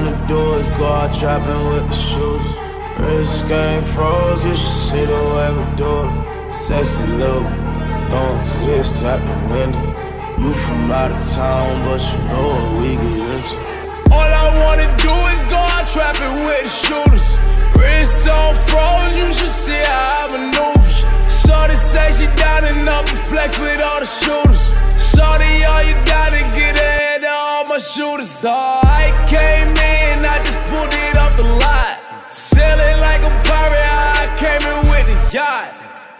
Wanna do is go out trapping with the shoes. Wrist game froze, you should see the way we do it. Sexy little thongs, wrist out the window. You from out of town, but you know what we get into. All I wanna do is go out trapping with the shooters. Wrist on froze, you should see how I maneuver. Shorty say she down and up and flex with all the shooters. Shorty, all you gotta get all my shooters. Oh, I came in, I just pulled it off the lot. Sailing like a pirate, I came in with a yacht.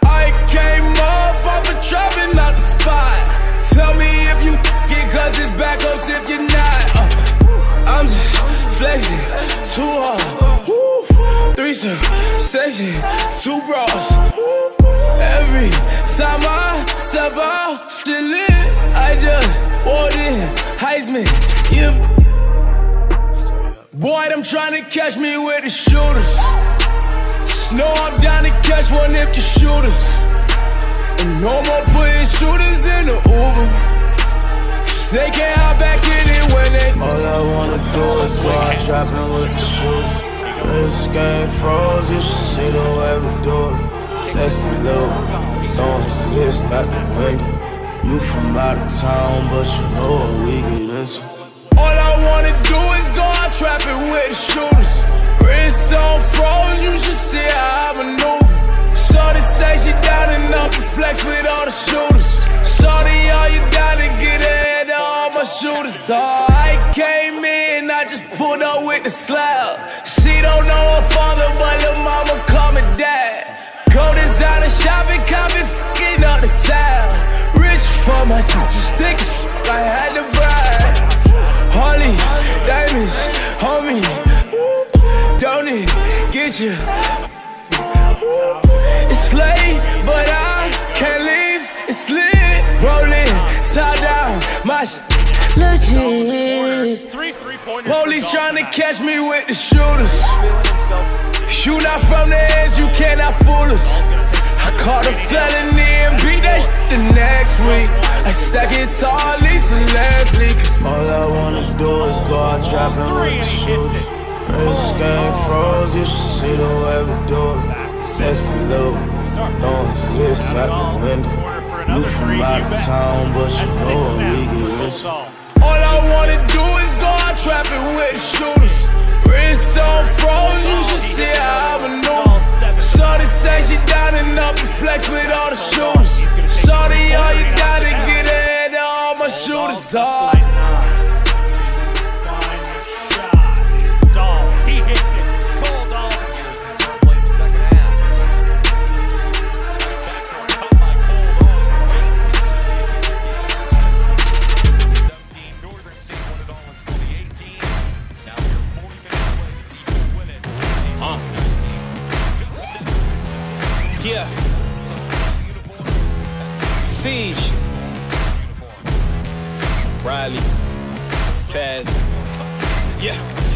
I came up off a trapping out the spot. Tell me if you it, cause it's backups if you're not. Uh, I'm just flexing too hard. Woo. Threesome, section, two bras. Every time I step out, still lit. I just walked in, Heisman, yeah. Boy, I'm trying to catch me with the shooters. Snow, I'm down to catch one if you shoot us. And no more putting shooters in the Uber. They can't hop back in it when they. All I wanna do is go out trapping with the shoes. Wrist game froze, you should see the way we do it. Sexy little thongs, wrist out the window. You from out of town, but you know what we get into. All I wanna do is go out trapping with the shooters. Wrist on froze, you should see how I maneuver. Shorty say she down and up and flex with all the shooters. Shorty, all you gotta get ahead of all my shooters. I came in, I just pulled up with the slab. She don't know her father, but her mama call me dad. Go designer shopping, copy, f***ing up the town. My just stick, I had to buy. Harleys, diamonds, homie. Don't it get you? It's late, but I can't leave. It's lit, rolling, top down, my sh- legit. Police trying to catch me with the shooters. Shoot out from the edge, you cannot fool us. I caught a beat that the next week. I stack it tall, Lisa Leslie. Cause All I wanna do is go out trapping with the shoes. Wrist game froze, you should see the way we do it. Sexy little thongs, wrist out the window. You from out of town, but you know what we get into. All I wanna do is go out trapping with shooters. Wrist on froze, you should see how I maneuver. Shorty say she down and up and flex with all the shooters. Shooters. He hits it. Bulldog. Played the second half. Backdoor cut by Cole. 17. Northern State won it all in 2018. Now they're 40 minutes away to see who will win it. Just a bit. yeah. Siege. Riley. Taz. Yeah.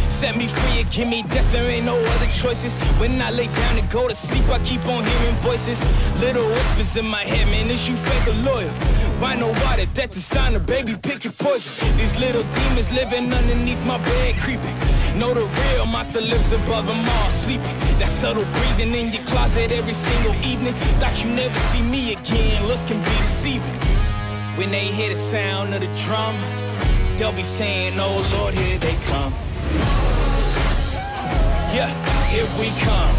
Set me free and give me death, there ain't no other choices. When I lay down to go to sleep, I keep on hearing voices. Little whispers in my head, man, is you fake a lawyer? Why no water? Sign of baby, pick your poison. These little demons living underneath my bed, creeping. Know the real monster lives above them all, sleeping. That subtle breathing in your closet every single evening. Thought you never see me again, looks can be deceiving. When they hear the sound of the drum, they'll be saying, Oh Lord, here they come. Yeah, here we come.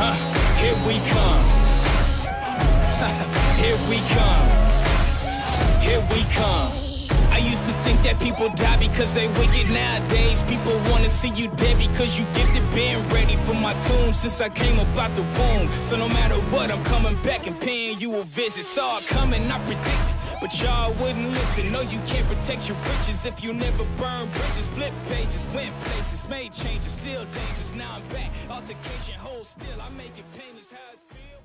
Huh, here we come. here we come. Here we come. People die because they wicked nowadays. People wanna see you dead because you gifted being ready for my tomb since I came up out the womb. So no matter what, I'm coming back and paying you a visit. Saw it coming, I predicted. But y'all wouldn't listen. No, you can't protect your riches if you never burn bridges. Flip pages, went places, made changes, still dangerous. Now I'm back. Altercation, hold still. I make it painless how it feels.